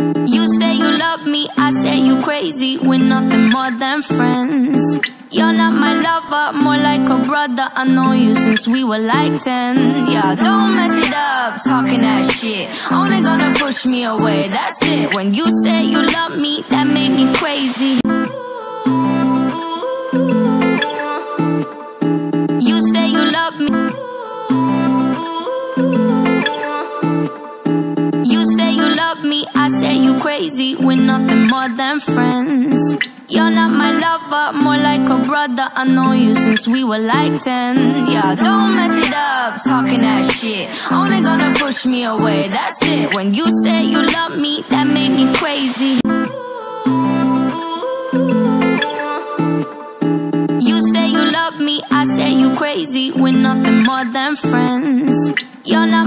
You say you love me, I say you crazy. We're nothing more than friends. You're not my lover, more like a brother. I know you since we were like 10. Yeah, don't mess it up, talking that shit. Only gonna push me away, that's it. When you say you love me, that make me crazy. You say you love me. Love me, I say you crazy. We're nothing more than friends. You're not my lover, more like a brother. I know you since we were like 10. Yeah, don't mess it up, talking that shit. Only gonna push me away, that's it. When you say you love me, that make me crazy. You say you love me, I say you crazy. We're nothing more than friends. You're not